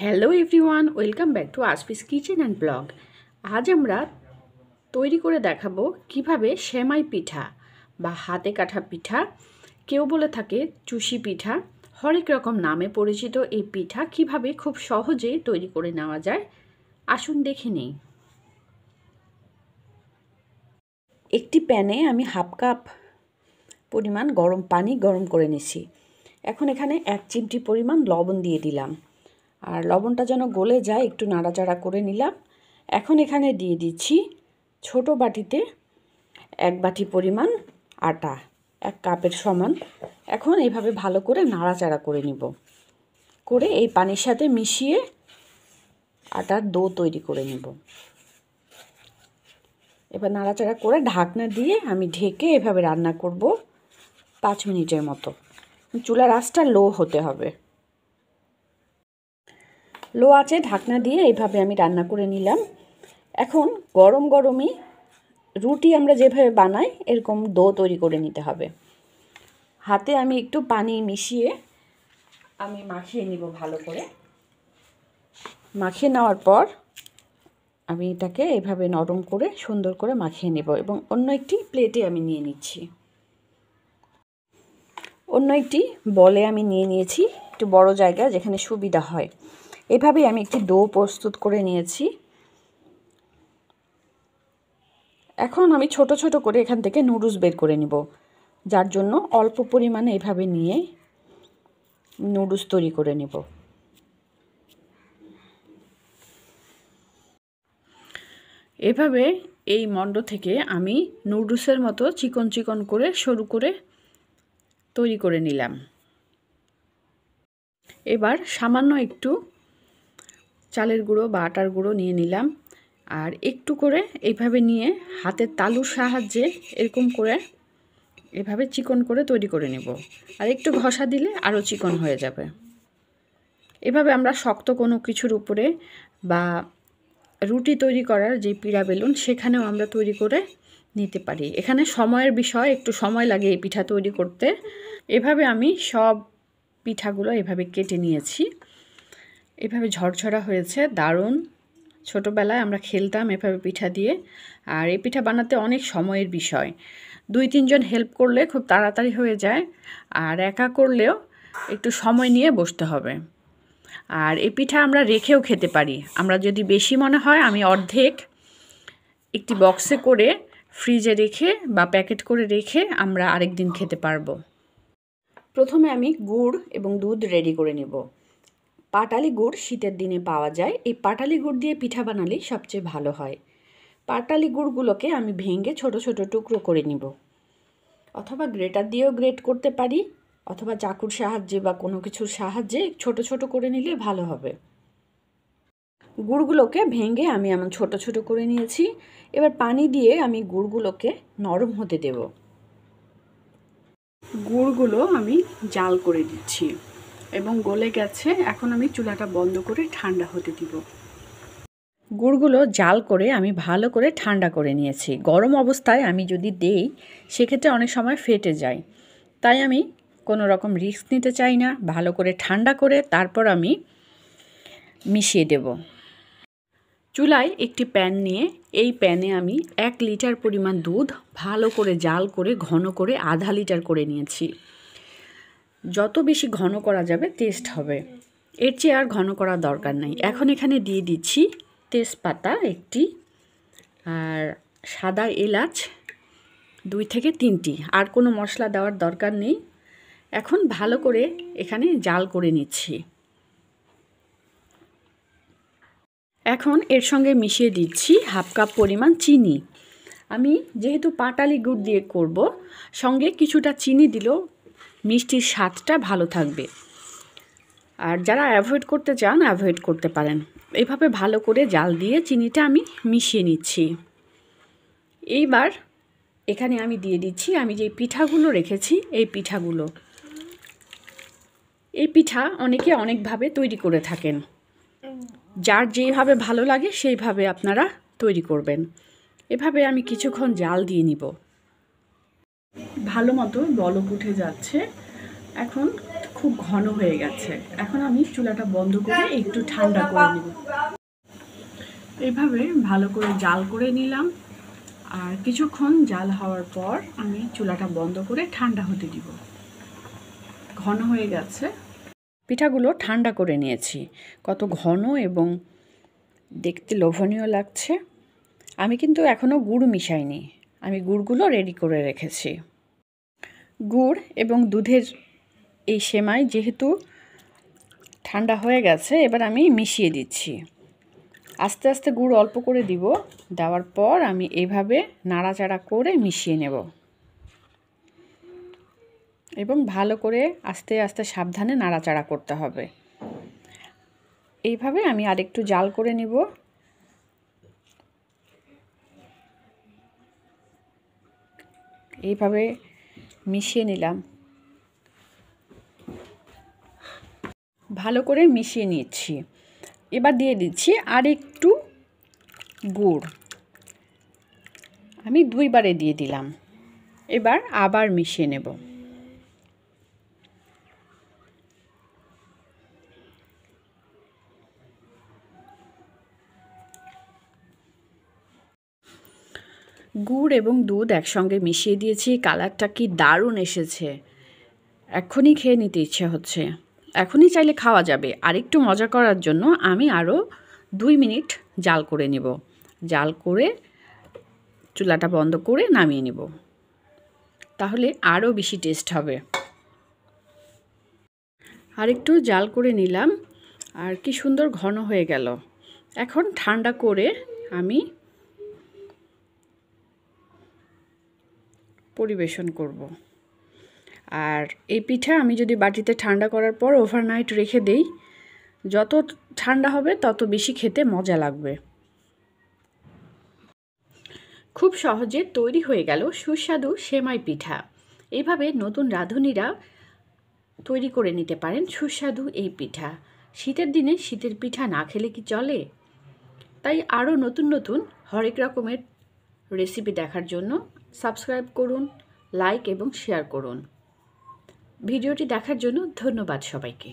Hello everyone welcome back to আসপিস kitchen and blog আজ আমরা তৈরি করে দেখাবো কীভাবে সেমাই পিঠা বা হাতে কাঠা পিঠা, কেউ বলে থাকে চুষি পিঠা, হরেক রকম নামে পরিচিত এই পিঠা কীভাবে খুব সহজেই তৈরি করে নেওয়া যায়, আসুন দেখে নেই। একটি প্যানে আমি হাফ কাপ পরিমাণ গরম পানি গরম করে নিছি। এখন এখানে এক চিমটি পরিমাণ লবণ দিয়ে দিলাম। আর লবণটা যেন গলে যায়, একটু নাড়াচাড়া করে নিলাম। এখন এখানে দিয়ে দিচ্ছি ছোট বাটিতে এক বাটি পরিমাণ আটা, এক কাপের সমান। এখন এইভাবে ভালো করে নাড়াচাড়া করে নিব। করে এই পানির সাথে মিশিয়ে আটার দো তৈরি করে নেব। এবার নাড়াচাড়া করে ঢাকনা দিয়ে আমি ঢেকে এভাবে রান্না করব পাঁচ মিনিটের মতো। চুলার আঁচটা লো হতে হবে। লো আছে ঢাকনা দিয়ে এইভাবে আমি রান্না করে নিলাম। এখন গরম গরমই রুটি আমরা যেভাবে বানাই, এরকম দো তৈরি করে নিতে হবে। হাতে আমি একটু পানি মিশিয়ে আমি মাখিয়ে নিব ভালো করে। মাখিয়ে নেওয়ার পর আমি এটাকে এভাবে নরম করে সুন্দর করে মাখিয়ে নেব এবং অন্য একটি প্লেটে আমি নিয়ে নিচ্ছি। অন্য একটি বলে আমি নিয়ে নিয়েছি, একটু বড় জায়গা যেখানে সুবিধা হয়। এভাবেই আমি একটি ডো প্রস্তুত করে নিয়েছি। এখন আমি ছোট ছোট করে এখান থেকে নুডলস বের করে নিব, যার জন্য অল্প পরিমাণে এভাবে নিয়ে নুডলস তৈরি করে নেব। এভাবে এই মণ্ড থেকে আমি নুডলসের মতো চিকন চিকন করে সরু করে তৈরি করে নিলাম। এবার সামান্য একটু চালের গুঁড়ো বা আটার গুঁড়ো নিয়ে নিলাম। আর একটু করে এইভাবে নিয়ে হাতের তালুর সাহায্যে এরকম করে এভাবে চিকন করে তৈরি করে নেব। আর একটু ঘষা দিলে আরও চিকন হয়ে যাবে। এভাবে আমরা শক্ত কোনো কিছুর উপরে বা রুটি তৈরি করার যে পিড়া বেলুন সেখানেও আমরা তৈরি করে নিতে পারি। এখানে সময়ের বিষয়, একটু সময় লাগে এই পিঠা তৈরি করতে। এভাবে আমি সব পিঠাগুলো এভাবে কেটে নিয়েছি। এভাবে ঝরঝরা হয়েছে, দারুণ। ছোটোবেলায় আমরা খেলতাম এভাবে পিঠা দিয়ে, আর এই পিঠা বানাতে অনেক সময়ের বিষয়। দুই, তিনজন হেল্প করলে খুব তাড়াতাড়ি হয়ে যায়, আর একা করলেও একটু সময় নিয়ে বসতে হবে। আর এই পিঠা আমরা রেখেও খেতে পারি। আমরা যদি বেশি মনে হয়, আমি অর্ধেক একটি বক্সে করে ফ্রিজে রেখে বা প্যাকেট করে রেখে আমরা আরেক দিন খেতে পারব। প্রথমে আমি গুড় এবং দুধ রেডি করে নেব। পাটালি গুড় শীতের দিনে পাওয়া যায়। এই পাটালি গুড় দিয়ে পিঠা বানালেই সবচেয়ে ভালো হয়। পাটালি গুড়গুলোকে আমি ভেঙে ছোট ছোট টুকরো করে নিব। অথবা গ্রেটার দিয়েও গ্রেট করতে পারি, অথবা চাকুর সাহায্যে বা কোনো কিছুর সাহায্যে ছোট ছোট করে নিলে ভালো হবে। গুড়গুলোকে ভেঙে আমি এমন ছোট ছোট করে নিয়েছি। এবার পানি দিয়ে আমি গুড়গুলোকে নরম হতে দেব। গুড়গুলো আমি জাল করে দিচ্ছি এবং গলে গেছে এখন আমি চুলাটা বন্ধ করে ঠান্ডা হতে দিব। গুড়গুলো জাল করে আমি ভালো করে ঠান্ডা করে নিয়েছি। গরম অবস্থায় আমি যদি দেই সেক্ষেত্রে অনেক সময় ফেটে যায়। তাই আমি কোনো রকম রিস্ক নিতে চাই না ভালো করে ঠান্ডা করে তারপর আমি মিশিয়ে দেব। চুলায় একটি প্যান নিয়ে এই প্যানে আমি এক লিটার পরিমাণ দুধ ভালো করে জাল করে ঘন করে আধা লিটার করে নিয়েছি। যত বেশি ঘন করা যাবে টেস্ট হবে। এর চেয়ে আর ঘন করার দরকার নেই। এখন এখানে দিয়ে দিচ্ছি তেজপাতা একটি আর সাদা এলাচ দুই থেকে তিনটি। আর কোনো মশলা দেওয়ার দরকার নেই। এখন ভালো করে এখানে জাল করে নিচ্ছি। এখন এর সঙ্গে মিশিয়ে দিচ্ছি হাফ কাপ পরিমাণ চিনি। আমি যেহেতু পাটালি গুড় দিয়ে করব, সঙ্গে কিছুটা চিনি দিলেও মিষ্টির স্বাদটা ভালো থাকবে। আর যারা অ্যাভয়েড করতে চান অ্যাভয়েড করতে পারেন। এভাবে ভালো করে জাল দিয়ে চিনিটা আমি মিশিয়ে নিচ্ছি। এইবার এখানে আমি দিয়ে দিচ্ছি, আমি যে পিঠাগুলো রেখেছি, এই পিঠাগুলো। এই পিঠা অনেকে অনেকভাবে তৈরি করে থাকেন। যার যেভাবে ভালো লাগে, সেইভাবে আপনারা তৈরি করবেন। এভাবে আমি কিছুক্ষণ জাল দিয়ে নিব। ভালো মতো বলক উঠে যাচ্ছে। এখন খুব ঘন হয়ে গেছে। এখন আমি চুলাটা বন্ধ করে একটু ঠান্ডা করে নেব। এইভাবে ভালো করে জাল করে নিলাম। আর কিছুক্ষণ জাল হওয়ার পর আমি চুলাটা বন্ধ করে ঠান্ডা হতে দিব। ঘন হয়ে গেছে। পিঠাগুলো ঠান্ডা করে নিয়েছি। কত ঘন এবং দেখতে লোভনীয় লাগছে। আমি কিন্তু এখনও গুড় মিশাইনি। আমি গুড়গুলো রেডি করে রেখেছি। গুড় এবং দুধের এই সেমাই যেহেতু ঠান্ডা হয়ে গেছে, এবার আমি মিশিয়ে দিচ্ছি। আস্তে আস্তে গুড় অল্প করে দিব, দেওয়ার পর আমি এইভাবে নাড়াচাড়া করে মিশিয়ে নেব। এবং ভালো করে আস্তে আস্তে সাবধানে নাড়াচাড়া করতে হবে। এইভাবে আমি আরেকটু জাল করে নিব। এইভাবে মিশিয়ে নিলাম। ভালো করে মিশিয়ে নিচ্ছি। এবার দিয়ে দিচ্ছি আর একটু গুড়। আমি দুইবারে দিয়ে দিলাম। এবার আবার মিশিয়ে নেব। গুড় এবং দুধ একসঙ্গে মিশিয়ে দিয়েছি, কালারটা কি দারুণ এসেছে। এখনই খেয়ে নিতে ইচ্ছে হচ্ছে। এখনই চাইলে খাওয়া যাবে। আর একটু মজা করার জন্য আমি আরও দুই মিনিট জাল করে নেব। জাল করে চুলাটা বন্ধ করে নামিয়ে নেব। তাহলে আরও বেশি টেস্ট হবে। আর একটু জাল করে নিলাম। আর কি সুন্দর ঘন হয়ে গেল। এখন ঠান্ডা করে আমি পরিবেশন করব। আর এই পিঠা আমি যদি বাটিতে ঠান্ডা করার পর ওভারনাইট রেখে দেই, যত ঠান্ডা হবে তত বেশি খেতে মজা লাগবে। খুব সহজে তৈরি হয়ে গেল সুস্বাদু সেমাই পিঠা। এইভাবে নতুন রাঁধুনিরা তৈরি করে নিতে পারেন সুস্বাদু এই পিঠা। শীতের দিনে শীতের পিঠা না খেলে কি চলে? তাই আরও নতুন নতুন হরেক রকমের রেসিপি দেখার জন্য সাবস্ক্রাইব করুন লাইক এবং শেয়ার করুন। ভিডিওটি দেখার জন্য ধন্যবাদ সবাইকে।